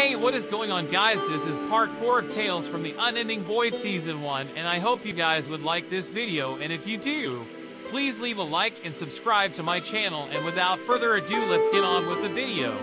Hey, what is going on guys? This is part 4 of Tales from the Unending Void Season 1, and I hope you guys would like this video, and if you do, please leave a like and subscribe to my channel, and without further ado, let's get on with the video.